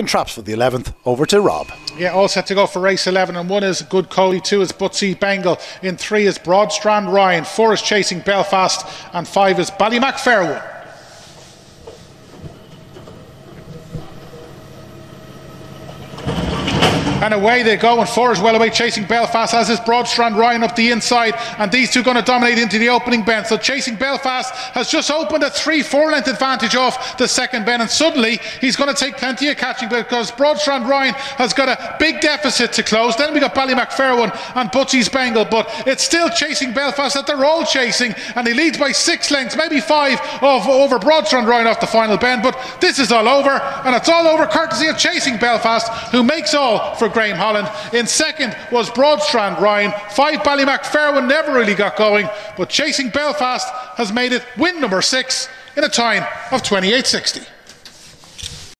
In traps for the 11th, over to Rob. Yeah, all set to go for race 11, and one is Good Coley, two is Butsy Bengal, in three is Broadstrand Ryan, four is Chasing Belfast, and five is Ballymac Fairwood. And away they go, and four is well away chasing Belfast, as is Broadstrand Ryan up the inside. And these two going to dominate into the opening bend. So chasing Belfast has just opened a three, four length advantage off the second bend. And suddenly he's going to take plenty of catching because Broadstrand Ryan has got a big deficit to close. Then we got Ballymac Fairwood and Butsy's Bengal. But it's still chasing Belfast that they're all chasing. And he leads by six lengths, maybe five of, over Broadstrand Ryan off the final bend. But this is all over. And it's all over courtesy of chasing Belfast, who makes all for Graham Holland. In second was Broadstrand Ryan. Five Ballymac never really got going, but Chasing Belfast has made it win number six in a time of 28.60.